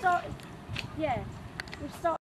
started, yeah, we've started.